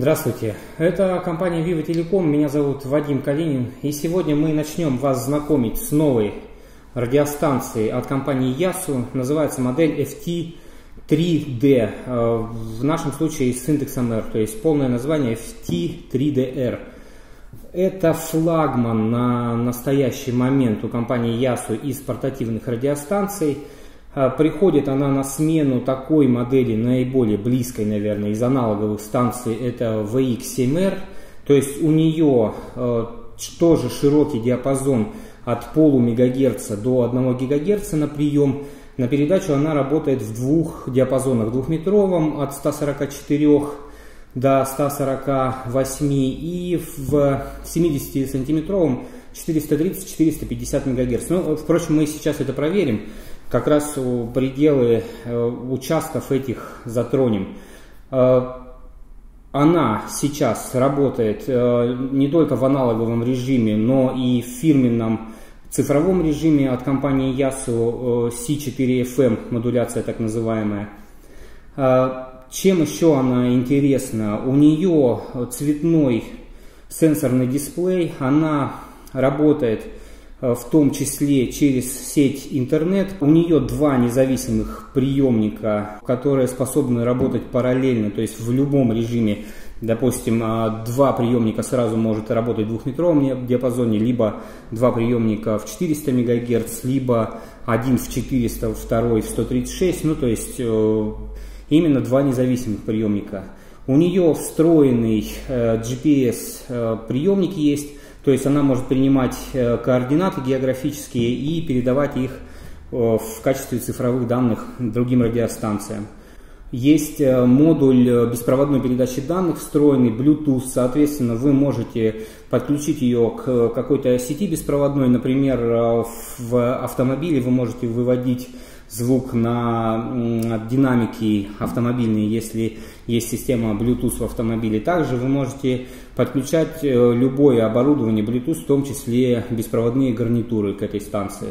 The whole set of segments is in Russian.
Здравствуйте, это компания Viva Telecom, меня зовут Вадим Калинин, и сегодня мы начнем вас знакомить с новой радиостанцией от компании Yasu, называется модель FT3D, э, в нашем случае с индексом R, то есть полное название FT3DR. Это флагман на настоящий момент у компании Yasu из портативных радиостанций – приходит она на смену такой модели, наиболее близкой, наверное, из аналоговых станций, это VX7R. То есть у нее э, тоже широкий диапазон от полумегагерца до 1 гигагерца на прием. На передачу она работает в двух диапазонах, двухметровом от 144 до 148 и в 70 сантиметровом 430-450 МГц. Ну, впрочем, мы сейчас это проверим как раз пределы э, участков этих затронем. Э, она сейчас работает э, не только в аналоговом режиме, но и в фирменном цифровом режиме от компании Yasu C4FM, модуляция так называемая. Чем еще она интересна? У нее цветной сенсорный дисплей, она работает в том числе через сеть интернет. У нее два независимых приемника, которые способны работать параллельно, то есть в любом режиме. Допустим, а, два приемника сразу может работать в двухметровом диапазоне, либо два приемника в 400 МГц, либо один в 400, второй в 136, ну то есть э, именно два независимых приемника. У нее встроенный э, GPS приемник есть, то есть она может принимать э, координаты географические и передавать их э, в качестве цифровых данных другим радиостанциям. Есть э, модуль беспроводной передачи данных, встроенный Bluetooth, соответственно, вы можете подключить ее к какой-то сети беспроводной, например, в автомобиле вы можете выводить звук на динамики автомобильные, если есть система Bluetooth в автомобиле. Также вы можете подключать э, любое оборудование Bluetooth, в том числе беспроводные гарнитуры к этой станции.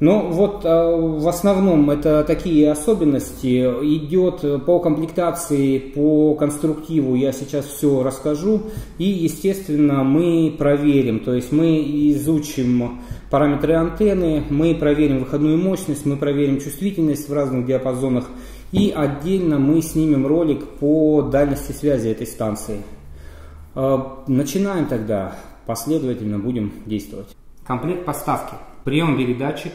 Но вот а, в основном это такие особенности. Идет по комплектации, по конструктиву я сейчас все расскажу. И, естественно, мы проверим. То есть мы изучим параметры антенны, мы проверим выходную мощность, мы проверим чувствительность в разных диапазонах. И отдельно мы снимем ролик по дальности связи этой станции. А, начинаем тогда. Последовательно будем действовать. Комплект поставки. Прием передатчик,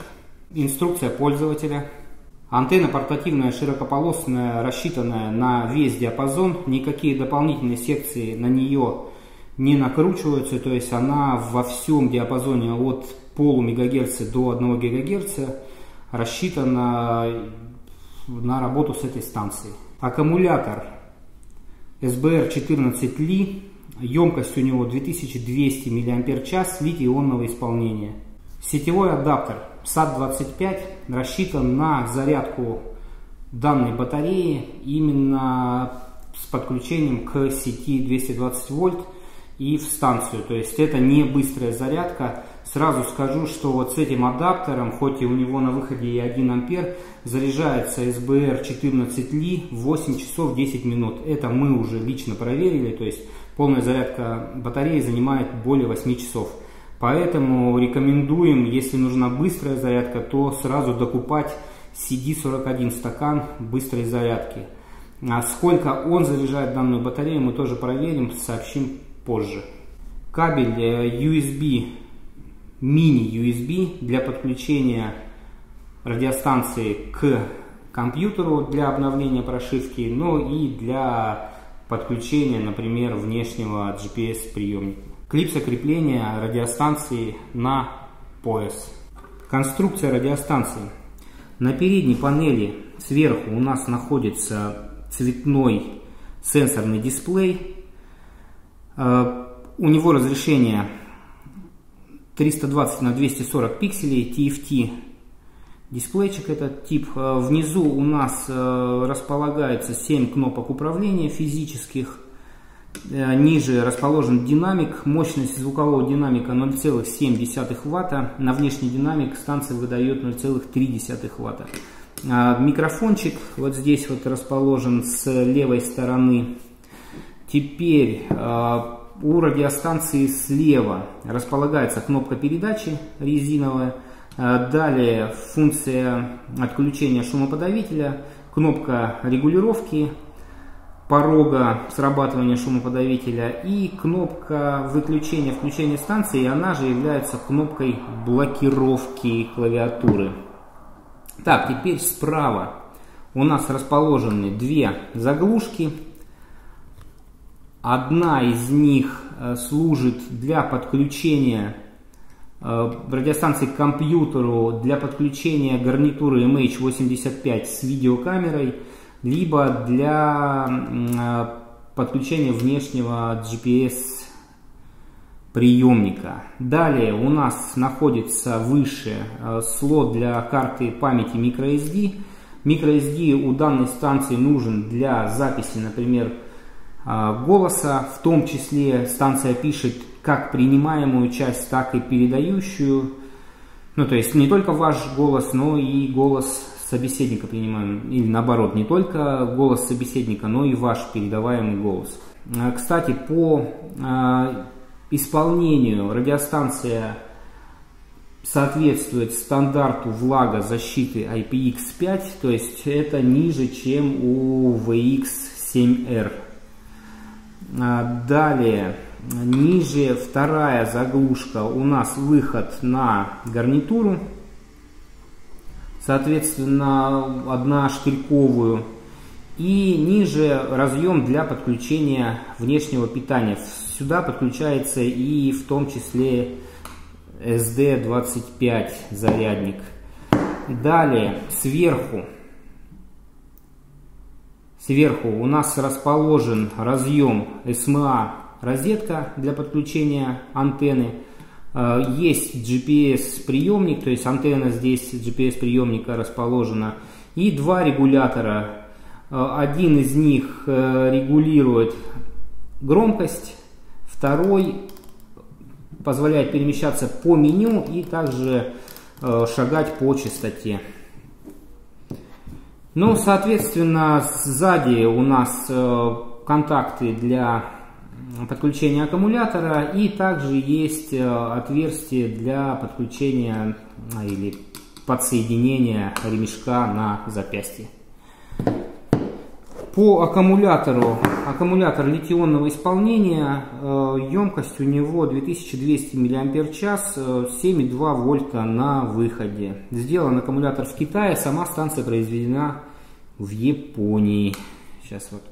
Инструкция пользователя. Антенна портативная, широкополосная, рассчитанная на весь диапазон. Никакие дополнительные секции на нее не накручиваются. То есть она во всем диапазоне от полумегагерца до 1 гигагерца рассчитана на работу с этой станцией. Аккумулятор SBR14 Li. Емкость у него 2200 мАч, литий-ионного исполнения. Сетевой адаптер SAT-25 рассчитан на зарядку данной батареи именно с подключением к сети 220 вольт и в станцию. То есть это не быстрая зарядка. Сразу скажу, что вот с этим адаптером, хоть и у него на выходе и 1 ампер, заряжается SBR 14 Li 8 часов 10 минут. Это мы уже лично проверили, то есть полная зарядка батареи занимает более 8 часов. Поэтому рекомендуем, если нужна быстрая зарядка, то сразу докупать CD41 стакан быстрой зарядки. А сколько он заряжает данную батарею, мы тоже проверим, сообщим позже. Кабель э, USB, мини-USB для подключения радиостанции к компьютеру для обновления прошивки, но и для подключения, например, внешнего GPS приемника. Клипса крепления радиостанции на пояс. Конструкция радиостанции. На передней панели сверху у нас находится цветной сенсорный дисплей. Э, у него разрешение 320 на 240 пикселей, TFT дисплейчик этот тип. Э, внизу у нас э, располагается 7 кнопок управления физических. Э, ниже расположен динамик, мощность звукового динамика 0,7 Вт, на внешний динамик станция выдает 0,3 Вт. А, микрофончик вот здесь вот расположен с левой стороны. Теперь у радиостанции слева располагается кнопка передачи резиновая. Далее функция отключения шумоподавителя, кнопка регулировки порога срабатывания шумоподавителя и кнопка выключения включения станции, она же является кнопкой блокировки клавиатуры. Так, теперь справа у нас расположены две заглушки. Одна из них э, служит для подключения э, радиостанции к компьютеру, для подключения гарнитуры MH85 с видеокамерой – либо для а, подключения внешнего GPS приемника. Далее у нас находится выше слот для карты памяти microSD. MicroSD у данной станции нужен для записи, например, голоса, в том числе станция пишет как принимаемую часть, так и передающую. Ну, то есть не только ваш голос, но и голос собеседника принимаем, или наоборот, не только голос собеседника, но и ваш передаваемый голос. А, кстати, по а, исполнению радиостанция соответствует стандарту влага защиты IPX5, то есть это ниже, чем у VX7R. А, далее, ниже вторая заглушка у нас выход на гарнитуру соответственно, одна штырьковую. И ниже разъем для подключения внешнего питания. Сюда подключается и в том числе SD25 зарядник. Далее, сверху, сверху у нас расположен разъем SMA розетка для подключения антенны. Э, есть GPS-приемник, то есть антенна здесь GPS-приемника расположена, и два регулятора. Э, один из них э, регулирует громкость, второй позволяет перемещаться по меню и также шагать по частоте. Ну, соответственно, сзади у нас контакты для подключения аккумулятора и также есть э, отверстие для подключения а, или подсоединения ремешка на запястье. По аккумулятору, аккумулятор литионного исполнения, э, емкость у него 2200 мАч, 7,2 вольта на выходе. Сделан аккумулятор в Китае, сама станция произведена в Японии. Сейчас вот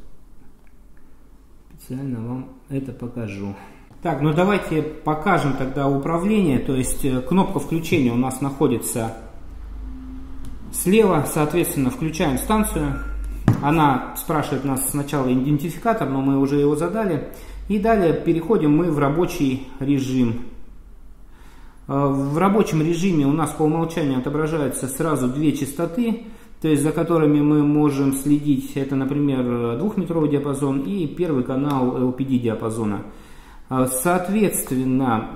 специально вам это покажу. Так, ну давайте покажем тогда управление, то есть э, кнопка включения у нас находится слева, соответственно включаем станцию. Она спрашивает нас сначала идентификатор, но мы уже его задали. И далее переходим мы в рабочий режим. Э, в рабочем режиме у нас по умолчанию отображаются сразу две частоты то есть за которыми мы можем следить, это, например, двухметровый диапазон и первый канал LPD диапазона. А, соответственно,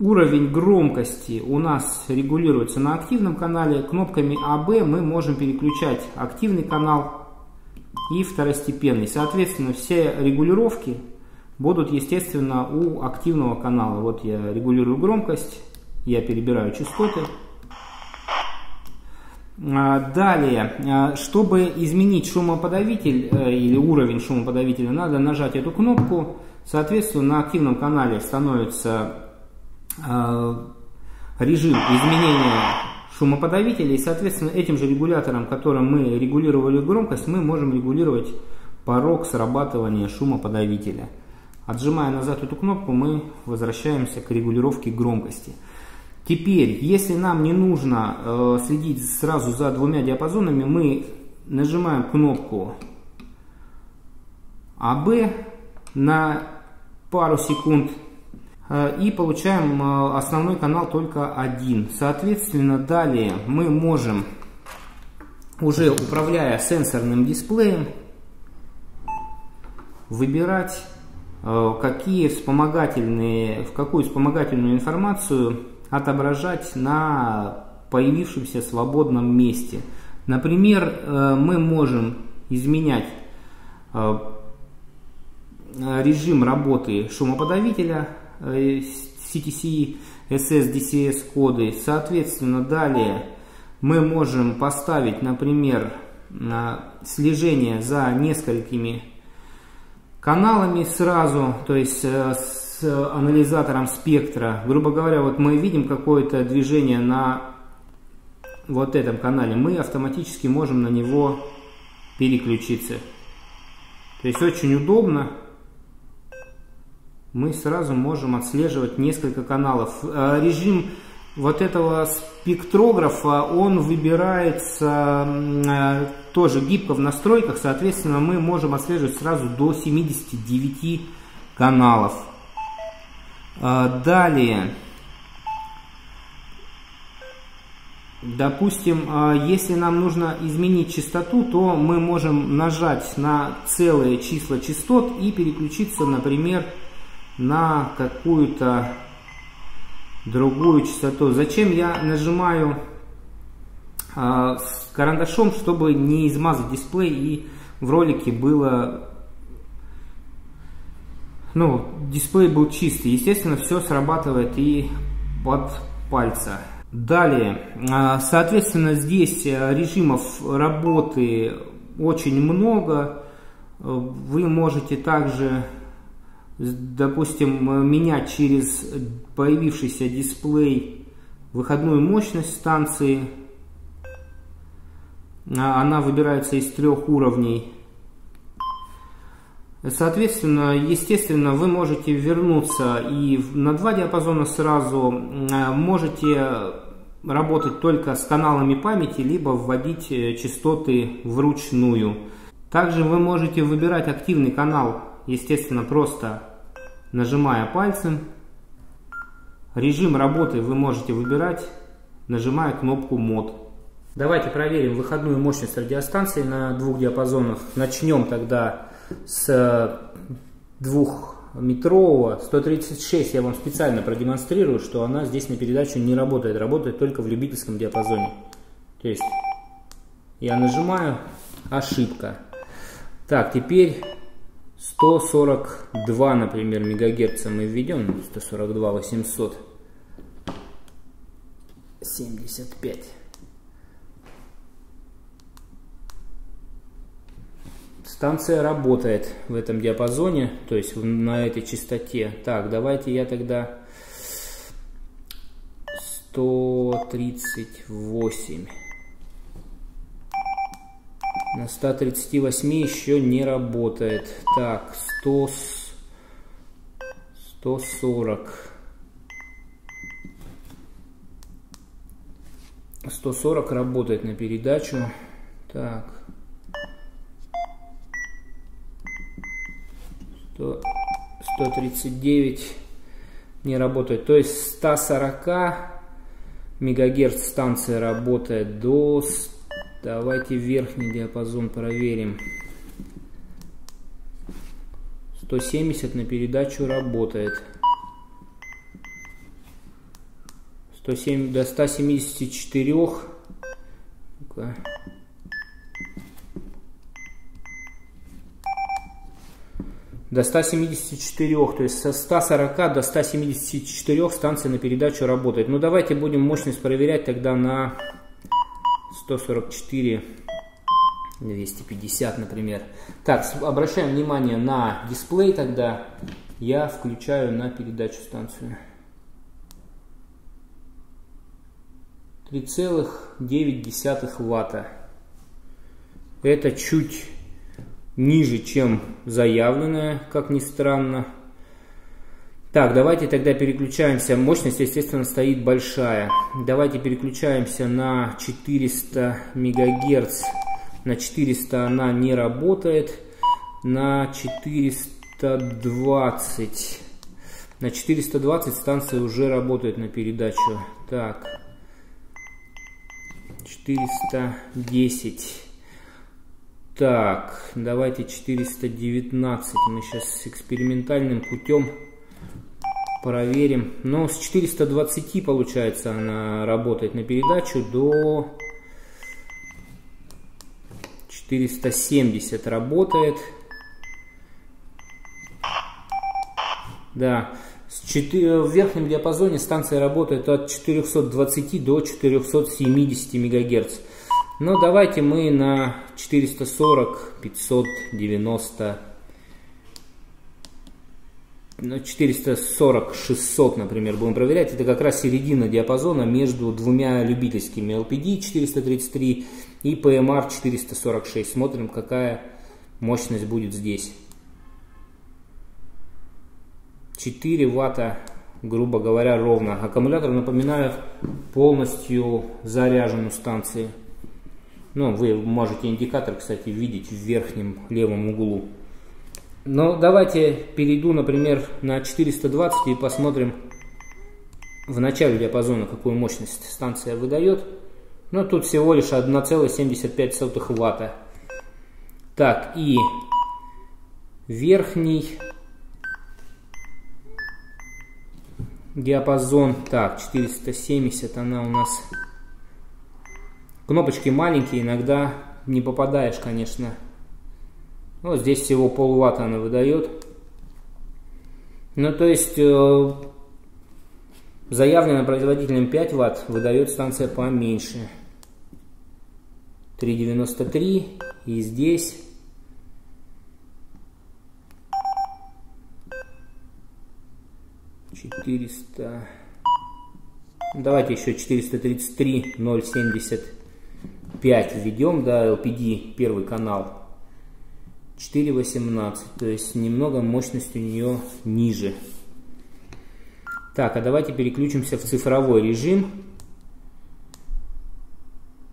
уровень громкости у нас регулируется на активном канале. Кнопками AB мы можем переключать активный канал и второстепенный. Соответственно, все регулировки будут, естественно, у активного канала. Вот я регулирую громкость, я перебираю частоты. А, далее, а, чтобы изменить шумоподавитель э, или уровень шумоподавителя, надо нажать эту кнопку. Соответственно, на активном канале становится а, режим изменения шумоподавителя. И, соответственно, этим же регулятором, которым мы регулировали громкость, мы можем регулировать порог срабатывания шумоподавителя. Отжимая назад эту кнопку, мы возвращаемся к регулировке громкости. Теперь, если нам не нужно э, следить сразу за двумя диапазонами, мы нажимаем кнопку АБ на пару секунд э, и получаем э, основной канал только один. Соответственно, далее мы можем, уже управляя сенсорным дисплеем, выбирать э, какие вспомогательные, в какую вспомогательную информацию отображать на появившемся свободном месте. Например, э, мы можем изменять э, режим работы шумоподавителя CTC SSDCS коды. Соответственно, далее мы можем поставить, например, слежение за несколькими каналами сразу, то есть э, анализатором спектра. Грубо говоря, вот мы видим какое-то движение на вот этом канале, мы автоматически можем на него переключиться. То есть очень удобно. Мы сразу можем отслеживать несколько каналов. Э, режим вот этого спектрографа, он выбирается э, тоже гибко в настройках, соответственно, мы можем отслеживать сразу до 79 каналов. Э, далее, допустим, э, если нам нужно изменить частоту, то мы можем нажать на целые числа частот и переключиться, например, на какую-то другую частоту. Зачем я нажимаю э, с карандашом, чтобы не измазать дисплей и в ролике было, ну, дисплей был чистый. Естественно, все срабатывает и под пальца. Далее, э, соответственно, здесь режимов работы очень много. Вы можете также допустим, менять через появившийся дисплей выходную мощность станции. А, она выбирается из трех уровней. Соответственно, естественно, вы можете вернуться и на два диапазона сразу, а, можете работать только с каналами памяти, либо вводить э, частоты вручную. Также вы можете выбирать активный канал естественно, просто нажимая пальцем. Режим работы вы можете выбирать, нажимая кнопку мод. Давайте проверим выходную мощность радиостанции на двух диапазонах. Начнем тогда с двухметрового 136 я вам специально продемонстрирую, что она здесь на передачу не работает, работает только в любительском диапазоне. То есть я нажимаю, ошибка. Так, теперь 142, например, мегагерца мы введем, 142 800, 75. Станция работает в этом диапазоне, то есть на этой частоте. Так, давайте я тогда 138. На 138 еще не работает. Так, 100, 140. 140 работает на передачу. Так. 100, 139 не работает. То есть 140 мегагерц станция работает до 100 Давайте верхний диапазон проверим. 170 на передачу работает. 107, до 174. Ну до 174, то есть со 140 до 174 станция на передачу работает. Ну давайте будем мощность проверять тогда на 144, 250, например. Так, обращаем внимание на дисплей тогда. Я включаю на передачу станцию. 3,9 ватта. Это чуть ниже, чем заявленное, как ни странно. Так, давайте тогда переключаемся. Мощность, естественно, стоит большая. Давайте переключаемся на 400 мегагерц. На 400 она не работает. На 420. На 420 станция уже работает на передачу. Так. 410. Так, давайте 419. Мы сейчас с экспериментальным путем проверим. Но с 420 получается она работает на передачу до 470 работает. Да, в верхнем диапазоне станция работает от 420 до 470 МГц. Но давайте мы на 440, 590, на 440, 600, например, будем проверять. Это как раз середина диапазона между двумя любительскими LPD 433 и PMR 446. Смотрим, какая мощность будет здесь. 4 ватта, грубо говоря, ровно. Аккумулятор, напоминаю, полностью заряжен у станции. Ну, вы можете индикатор, кстати, видеть в верхнем левом углу. Но давайте перейду, например, на 420 и посмотрим в начале диапазона, какую мощность станция выдает. Но тут всего лишь 1,75 ватта. Так, и верхний диапазон, так, 470, она у нас... Кнопочки маленькие, иногда не попадаешь, конечно. Вот здесь всего полватта она выдает. Ну, то есть, э, заявлено производителем 5 ватт, выдает станция поменьше. 3,93 и здесь 400. Давайте еще 433 075 введем, да, LPD первый канал. 4.18, то есть немного мощность у нее ниже. Так, а давайте переключимся в цифровой режим.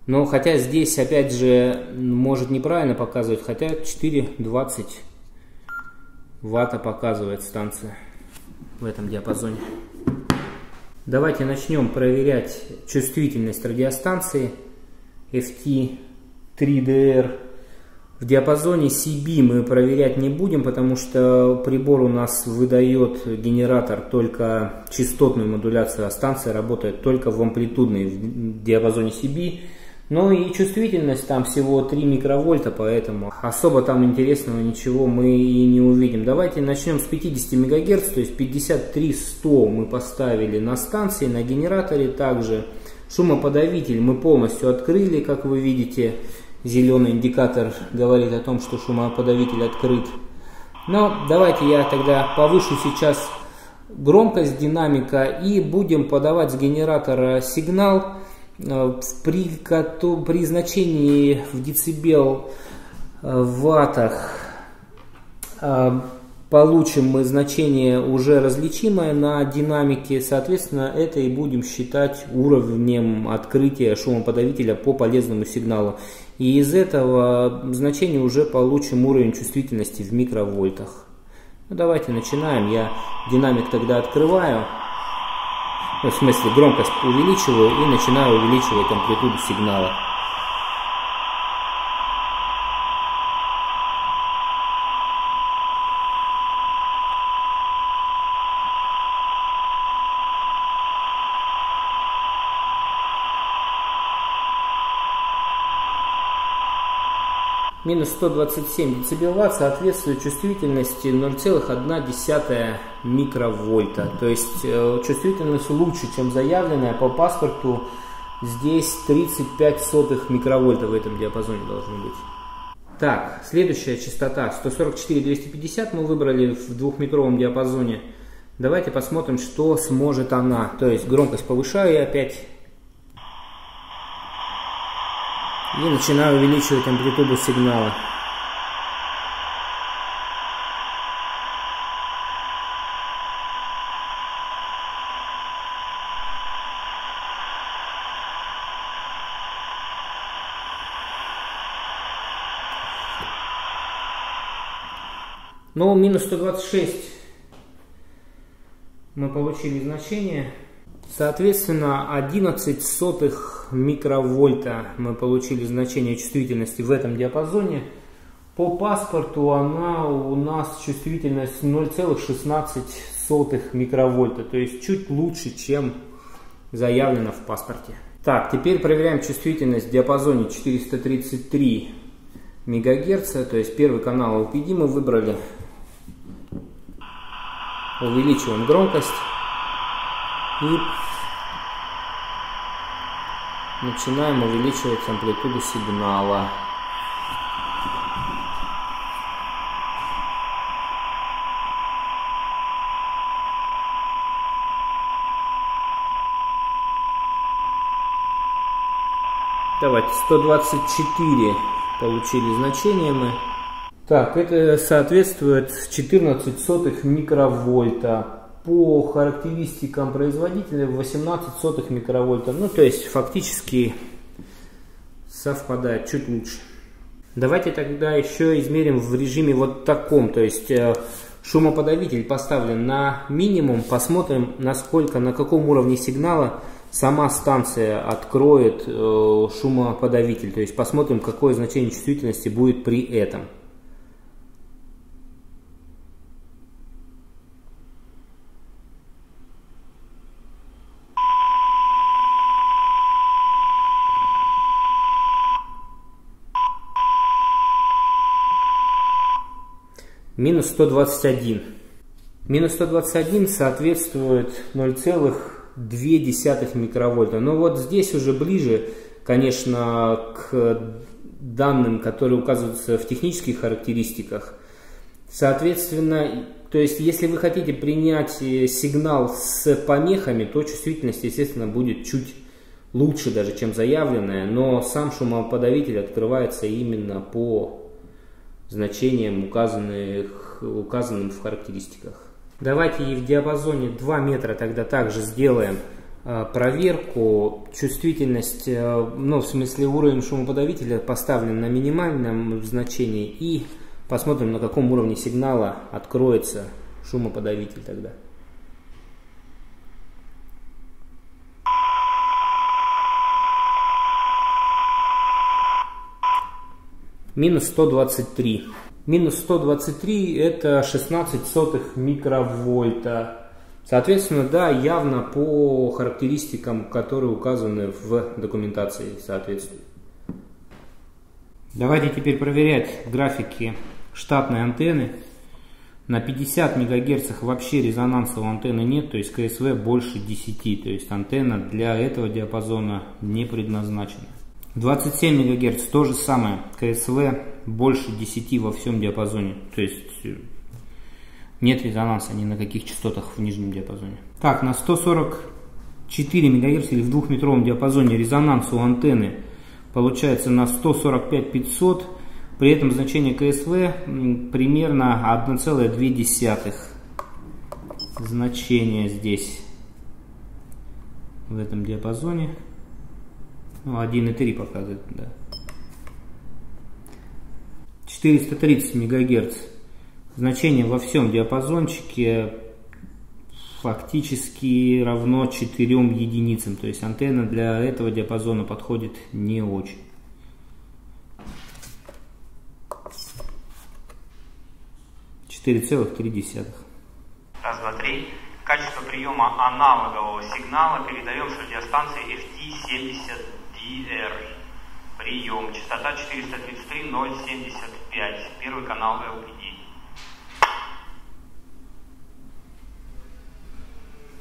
Но хотя здесь опять же может неправильно показывать, хотя 4.20 ватта показывает станция в этом диапазоне. Давайте начнем проверять чувствительность радиостанции FT3DR. В диапазоне CB мы проверять не будем, потому что прибор у нас выдает генератор только частотную модуляцию, а станция работает только в амплитудной в диапазоне CB. Ну и чувствительность там всего 3 микровольта, поэтому особо там интересного ничего мы и не увидим. Давайте начнем с 50 мегагерц, то есть 53-100 мы поставили на станции, на генераторе также. Шумоподавитель мы полностью открыли, как вы видите. Зеленый индикатор говорит о том, что шумоподавитель открыт. Но давайте я тогда повышу сейчас громкость динамика и будем подавать с генератора сигнал Э, при, при значении в децибел э, в ваттах э, получим мы значение уже различимое на динамике, соответственно, это и будем считать уровнем открытия шумоподавителя по полезному сигналу. И из этого значения уже получим уровень чувствительности в микровольтах. Ну, давайте начинаем. Я динамик тогда открываю ну, в смысле громкость увеличиваю и начинаю увеличивать амплитуду сигнала. Минус 127 дБ соответствует чувствительности 0,1 микровольта. То есть э, чувствительность лучше, чем заявленная по паспорту. Здесь 35 сотых микровольта в этом диапазоне должно быть. Так, следующая частота 144-250 мы выбрали в двухметровом диапазоне. Давайте посмотрим, что сможет она. То есть громкость повышаю опять и начинаю увеличивать амплитуду сигнала. Но минус 126 мы получили значение. Соответственно, 11 сотых микровольта мы получили значение чувствительности в этом диапазоне. По паспорту она у нас чувствительность 0,16 микровольта, то есть чуть лучше, чем заявлено в паспорте. Так, теперь проверяем чувствительность в диапазоне 433 МГц, то есть первый канал LPD мы выбрали. увеличиваем громкость и начинаем увеличивать амплитуду сигнала. Давайте 124 получили значение мы. Так, это соответствует 14 сотых микровольта. По характеристикам производителя 18 сотых микровольта. Ну, то есть, фактически совпадает чуть лучше. Давайте тогда еще измерим в режиме вот таком. То есть, э, шумоподавитель поставлен на минимум. Посмотрим, насколько, на каком уровне сигнала сама станция откроет э, шумоподавитель. То есть посмотрим, какое значение чувствительности будет при этом. Минус 121. Минус 121 соответствует 0,1 0,2 микровольта. Но вот здесь уже ближе, конечно, к данным, которые указываются в технических характеристиках. Соответственно, то есть если вы хотите принять э, сигнал с помехами, то чувствительность, естественно, будет чуть лучше даже, чем заявленная, но сам шумоподавитель открывается именно по значениям, указанных, указанным в характеристиках. Давайте и в диапазоне 2 метра тогда также сделаем э, проверку. Чувствительность, э, ну в смысле уровень шумоподавителя поставлен на минимальном значении и посмотрим на каком уровне сигнала откроется шумоподавитель тогда. Минус 123. Минус 123 это 16 сотых микровольта. Соответственно, да, явно по характеристикам, которые указаны в документации соответствует. Давайте теперь проверять графики штатной антенны. На 50 МГц вообще резонанса у антенны нет, то есть КСВ больше 10, то есть антенна для этого диапазона не предназначена. 27 МГц то же самое, КСВ больше 10 во всем диапазоне, то есть э, нет резонанса ни на каких частотах в нижнем диапазоне. Так, на 144 МГц или в двухметровом диапазоне резонанс у антенны получается на 145-500, при этом значение КСВ примерно 1,2 значение здесь в этом диапазоне. Ну, 1,3 показывает, да. 430 МГц. Значение во всем диапазончике фактически равно 4 единицам. То есть антенна для этого диапазона подходит не очень. Четыре целых три десятых. Раз, два, три. Качество приема аналогового сигнала передаем с радиостанции FT70 DR. Прием. Частота 433.075. Первый канал LPD.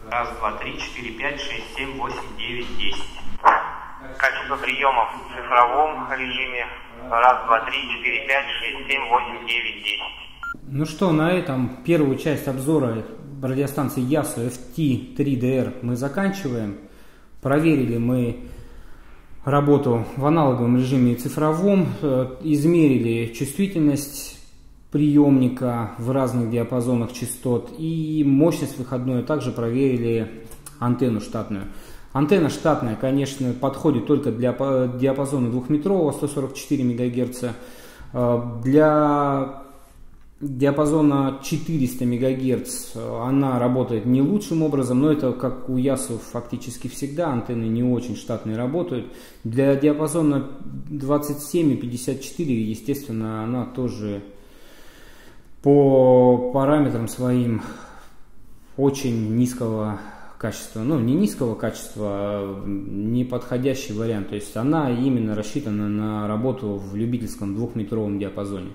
Раз, два, три, четыре, пять, шесть, семь, восемь, девять, десять. Качество приема в цифровом режиме. Раз, два, три, четыре, пять, шесть, семь, восемь, девять, десять. Ну что, на этом первую часть обзора радиостанции Ясу FT3DR мы заканчиваем. Проверили мы работу в аналоговом режиме и цифровом, э, измерили чувствительность приемника в разных диапазонах частот и мощность выходной, также проверили антенну штатную. Антенна штатная, конечно, подходит только для диапазона двухметрового 144 МГц. Э, для диапазона 400 МГц она работает не лучшим образом, но это как у Ясу фактически всегда, антенны не очень штатные работают. Для диапазона 27 и 54, естественно, она тоже по параметрам своим очень низкого качества, ну не низкого качества, а неподходящий вариант. То есть она именно рассчитана на работу в любительском двухметровом диапазоне.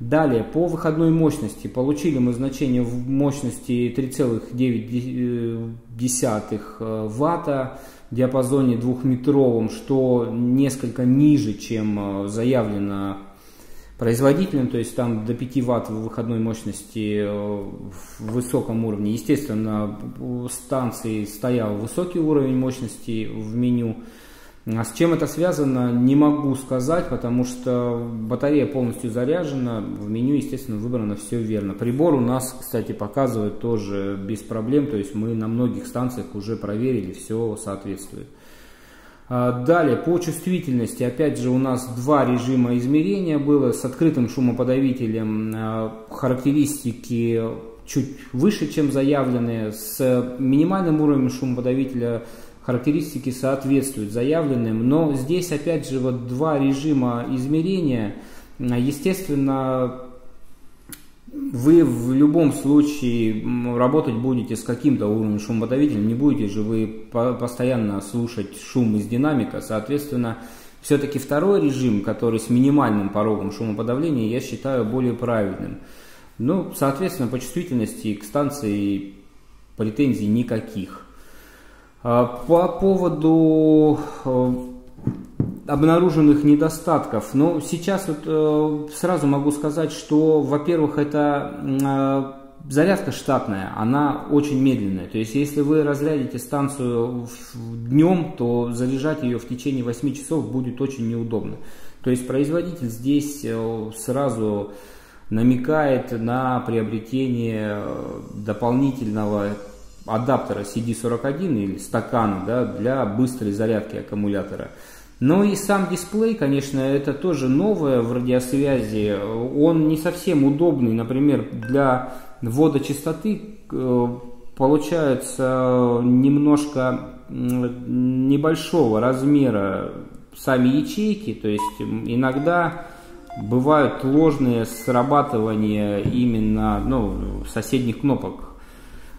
Далее, по выходной мощности. Получили мы значение в мощности 3,9 э, ватта в диапазоне двухметровом, что несколько ниже, чем э, заявлено производителем, то есть там до 5 ватт выходной мощности э, в высоком уровне. Естественно, у станции стоял высокий уровень мощности в меню, а с чем это связано, не могу сказать, потому что батарея полностью заряжена, в меню, естественно, выбрано все верно. Прибор у нас, кстати, показывает тоже без проблем, то есть мы на многих станциях уже проверили, все соответствует. А, далее, по чувствительности, опять же, у нас два режима измерения было с открытым шумоподавителем, а, характеристики чуть выше, чем заявленные, с минимальным уровнем шумоподавителя характеристики соответствуют заявленным, но здесь опять же вот два режима измерения, естественно, вы в любом случае работать будете с каким-то уровнем шумоподавителем, не будете же вы постоянно слушать шум из динамика, соответственно, все-таки второй режим, который с минимальным порогом шумоподавления, я считаю более правильным. Ну, соответственно, по чувствительности к станции претензий никаких. А, по поводу э, обнаруженных недостатков, ну, сейчас вот э, сразу могу сказать, что, во-первых, это э, зарядка штатная, она очень медленная. То есть, если вы разрядите станцию днем, то заряжать ее в течение 8 часов будет очень неудобно. То есть, производитель здесь сразу намекает на приобретение дополнительного адаптера CD41 или стакана да, для быстрой зарядки аккумулятора. Ну и сам дисплей, конечно, это тоже новое в радиосвязи. Он не совсем удобный, например, для ввода частоты э, получается немножко небольшого размера сами ячейки, то есть иногда бывают ложные срабатывания именно ну, соседних кнопок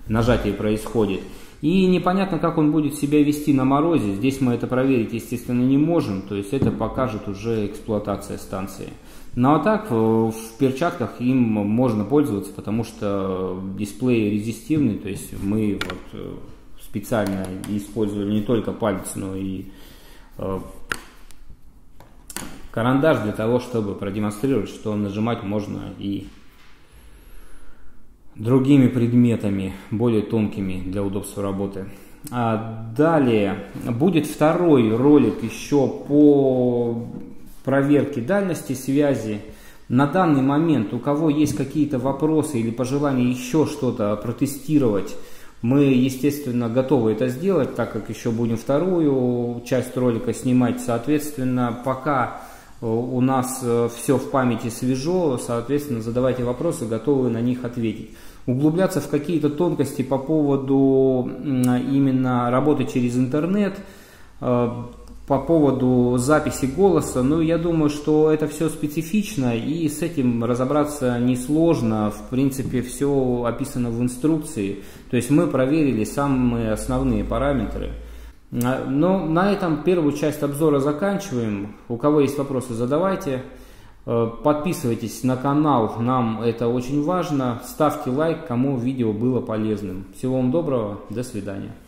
нажатие происходит. И непонятно, как он будет себя вести на морозе. Здесь мы это проверить, естественно, не можем. То есть это покажет уже эксплуатация станции. Ну а так, в перчатках им можно пользоваться, потому что дисплей резистивный. То есть мы вот э, специально использовали не только палец, но и э, карандаш для того, чтобы продемонстрировать, что нажимать можно и другими предметами, более тонкими для удобства работы. А далее будет второй ролик еще по проверке дальности связи. На данный момент, у кого есть какие-то вопросы или пожелания еще что-то протестировать, мы, естественно, готовы это сделать, так как еще будем вторую часть ролика снимать. Соответственно, пока у нас э, все в памяти свежо, соответственно, задавайте вопросы, готовы на них ответить. Углубляться в какие-то тонкости по поводу именно работы через интернет, э, по поводу записи голоса, ну, я думаю, что это все специфично, и с этим разобраться несложно. В принципе, все описано в инструкции. То есть мы проверили самые основные параметры – ну, на этом первую часть обзора заканчиваем. У кого есть вопросы, задавайте. Э, подписывайтесь на канал, нам это очень важно. Ставьте лайк, кому видео было полезным. Всего вам доброго, до свидания.